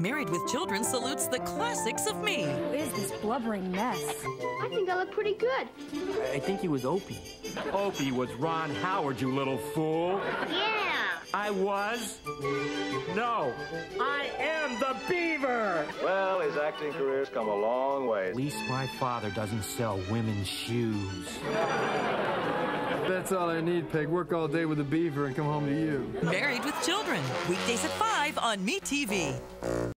Married with Children salutes the classics of me. Who is this blubbering mess? I think I look pretty good. I think he was Opie. Opie was Ron Howard, you little fool. Yeah. I was? No, I am the Beaver! Well, his acting career's come a long way. At least my father doesn't sell women's shoes. That's all I need, Peg. Work all day with the beaver and come home to you. Married with Children. Weekdays at 5 on MeTV.